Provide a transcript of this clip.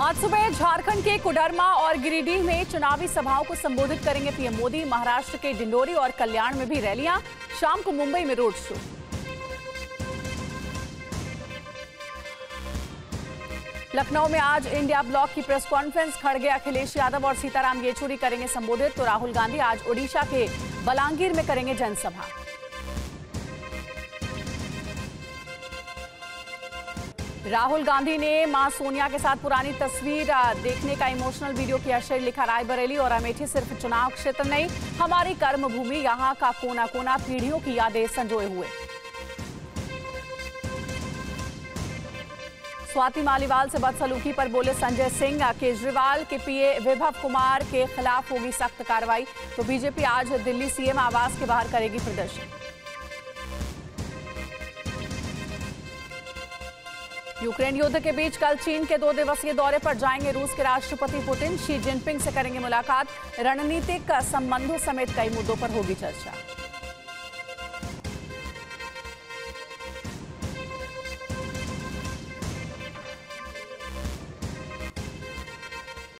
आज सुबह झारखंड के कोडरमा और गिरिडीह में चुनावी सभाओं को संबोधित करेंगे पीएम मोदी, महाराष्ट्र के डिंडोरी और कल्याण में भी रैलियाँ, शाम को मुंबई में रोड शो। लखनऊ में आज इंडिया ब्लॉक की प्रेस कॉन्फ्रेंस, खड़गे अखिलेश यादव और सीताराम येचुरी करेंगे संबोधित तो राहुल गांधी आज ओडिशा के बलांगीर में करेंगे जनसभा। राहुल गांधी ने माँ सोनिया के साथ पुरानी तस्वीर देखने का इमोशनल वीडियो किया। शेर लिखा, रायबरेली और अमेठी सिर्फ़ चुनाव क्षेत्र नहीं, हमारी कर्म भूमि यहाँ का कोना कोना पीढ़ियों की यादें संजोए हुए। स्वाति मालीवाल से बदसलूकी पर बोले संजय सिंह, केजरीवाल के पीए विभव कुमार के खिलाफ होगी सख्त कार्रवाई। तो बीजेपी आज दिल्ली सीएम आवास के बाहर करेगी प्रदर्शन। यूक्रेन युद्ध के बीच कल चीन के दो दिवसीय दौरे पर जाएँगे रूस के राष्ट्रपति पुतिन। शी जिनपिंग से करेंगे मुलाकात। रणनीतिक संबंधों समेत कई मुद्दों पर होगी चर्चा।